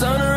sun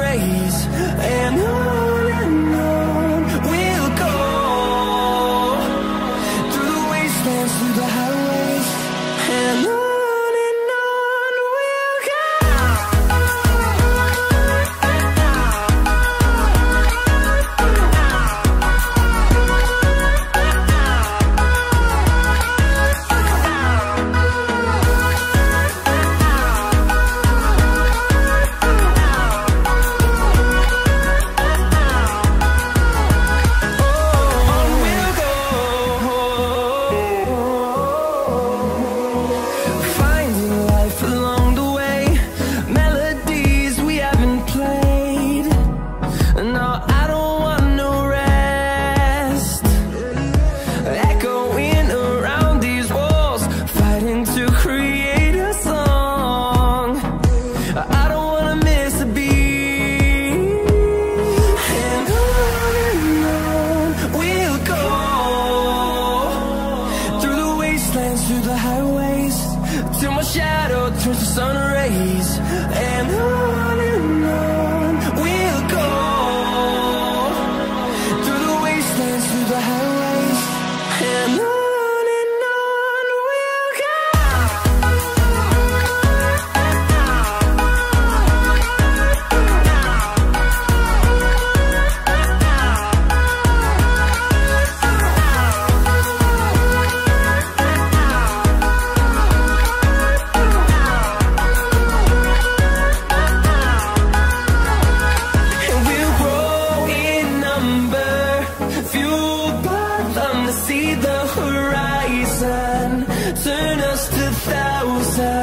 sun Turn us to thousand